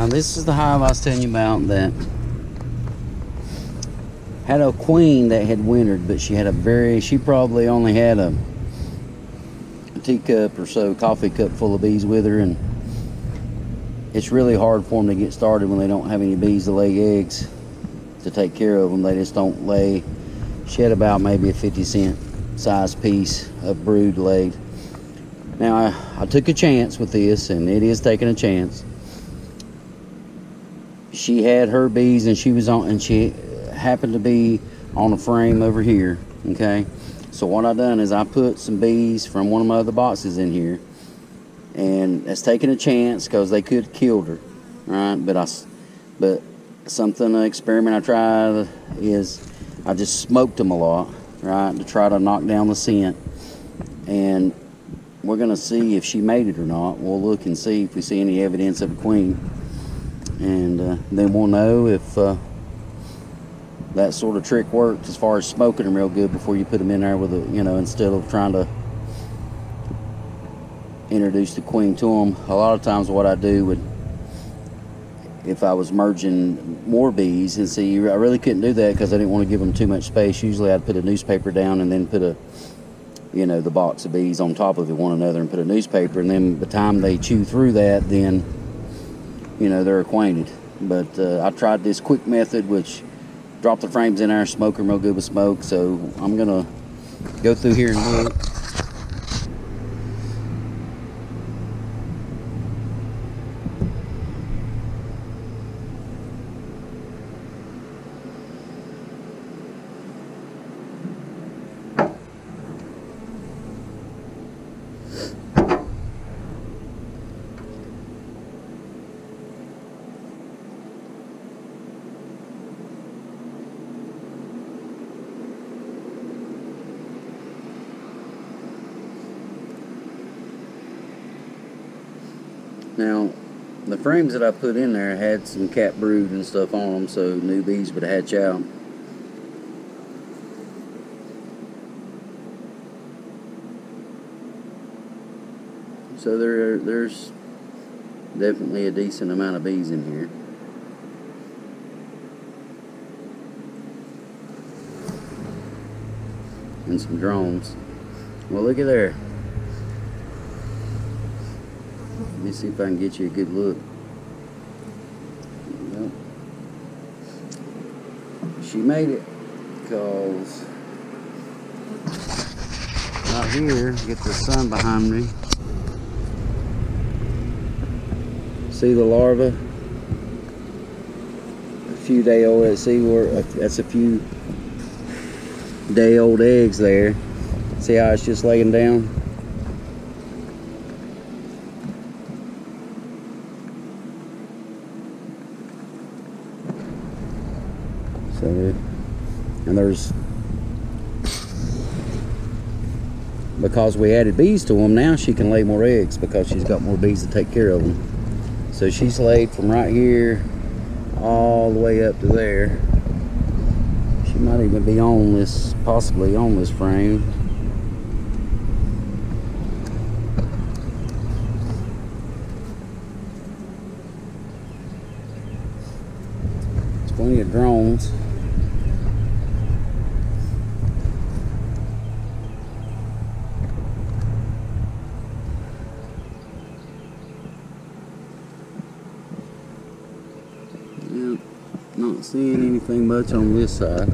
Now this is the hive I was telling you about that had a queen that had wintered, but she had a very, she probably only had a, teacup or so, coffee cup full of bees with her, and it's really hard for them to get started when they don't have any bees to lay eggs to take care of them. They just don't lay. She had about maybe a 50 cent size piece of brood laid. Now I, I took a chance with this, and it is taking a chance. She had her bees, and she was on, and she happened to be on a frame over here. Okay, so what I done is I put some bees from one of my other boxes in here, and that's taking a chance because they could have killed her, right? But I, but something an experiment I tried is I just smoked them a lot, right, to try to knock down the scent, and we're gonna see if she made it or not. We'll look and see if we see any evidence of a queen, and uh, then we'll know if. Uh, that sort of trick worked as far as smoking them real good before you put them in there with a, you know, instead of trying to introduce the queen to them. A lot of times what I do would, if I was merging more bees, and see, I really couldn't do that because I didn't want to give them too much space. Usually I'd put a newspaper down and then put a, you know, the box of bees on top of one another, and put a newspaper. And then by the time they chew through that, then, you know, they're acquainted. But uh, I tried this quick method, which drop the frames in there, smoke them real good with smoke. So I'm gonna go through here and look. Now, the frames that I put in there had some capped brood and stuff on them, so new bees would hatch out. So there, there's definitely a decent amount of bees in here. And some drones. Well, look at there. Me see if I can get you a good look. Nope. She made it because out here, get the sun behind me. See the larva? A few day old, see where, that's a few day old eggs there. See how it's just laying down? So, and there's, because we added bees to them, now she can lay more eggs because she's got more bees to take care of them. So she's laid from right here all the way up to there. She might even be on this, possibly on this frame. There's plenty of drones. Not seeing anything much on this side.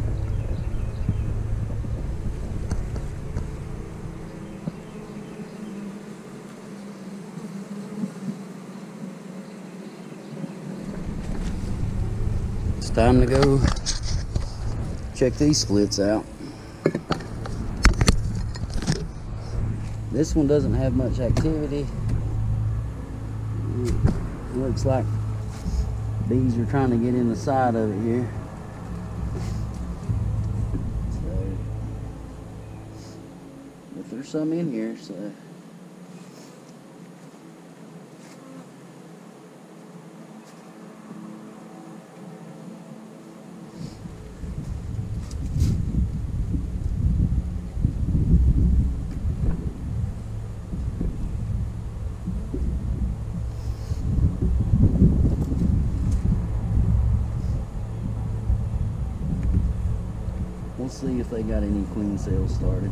It's time to go check these splits out. This one doesn't have much activity. Mm, Looks like Bees are trying to get in the side of it here. So, there's some in here, so. See if they got any queen cells started.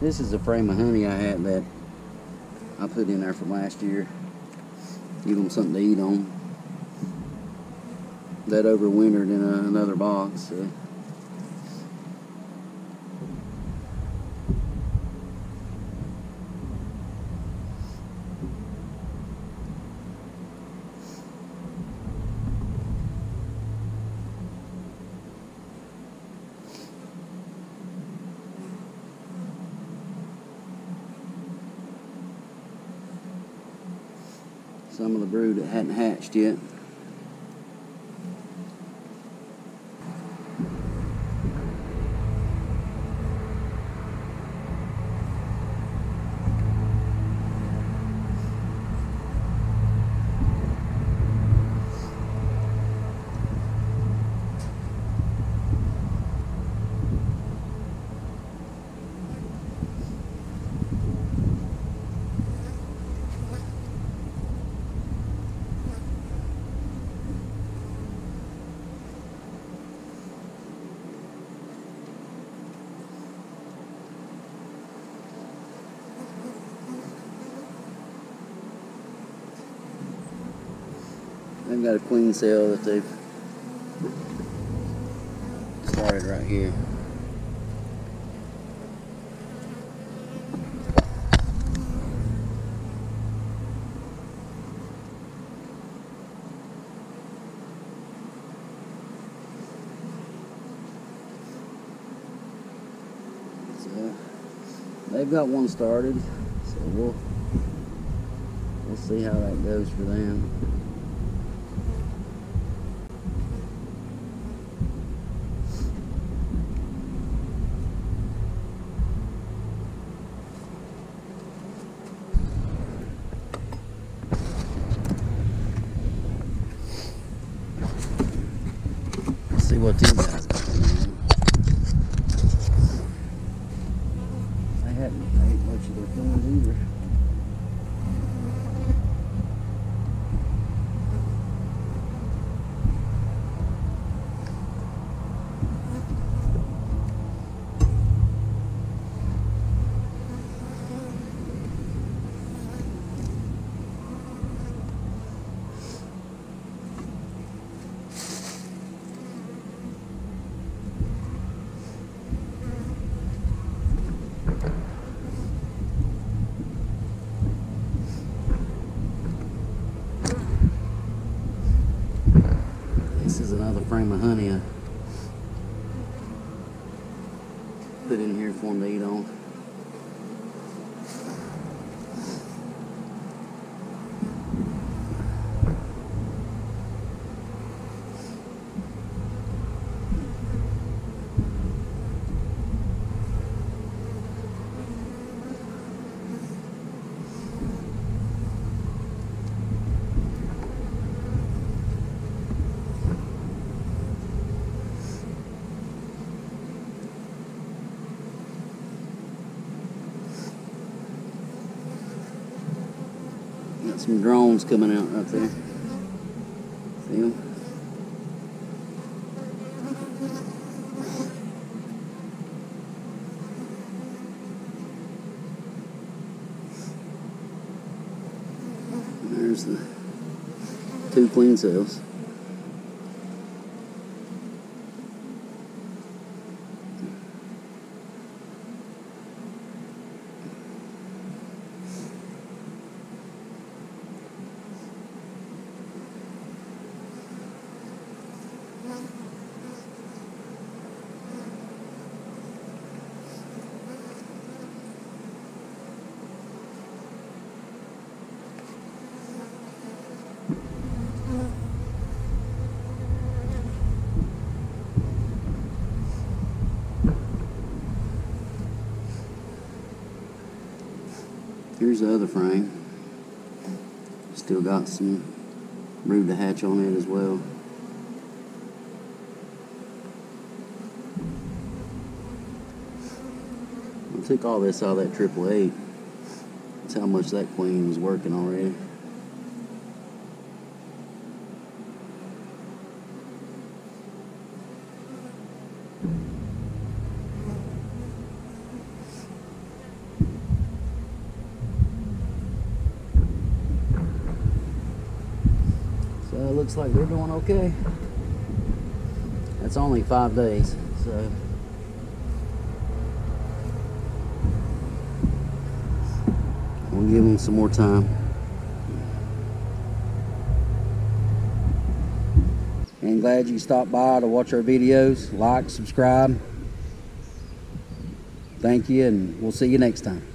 This is a frame of honey I had that I put in there from last year. Give them something to eat on. That overwintered in a, another box. So. Some of the brood that hadn't hatched yet. They've got a queen cell that they've started right here. So they've got one started, so we'll we'll see how that goes for them. 给我听一下。Frame of honey I put in here for them to eat on. Got some drones coming out right there. See them? There's the two queen cells. Here's the other frame. Still got some brood to hatch on it as well. I took all this out of that triple eight. That's how much that queen was working already. So it looks like they're doing okay. That's only five days, so. We'll give them some more time. And glad you stopped by to watch our videos. Like, subscribe. Thank you, and we'll see you next time.